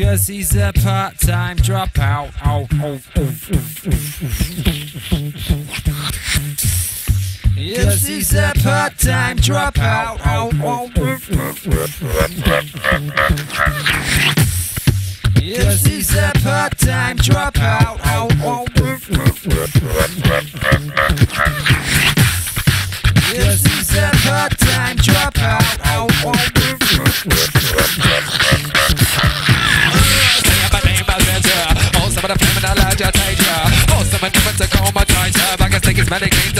Cause he's a part-time dropout. Oh, oh, oh, Yes, he's a part-time dropout. Oh, oh, Yes, he's a part-time dropout. The different to coma tighter Like a stick is medicated to hypnotize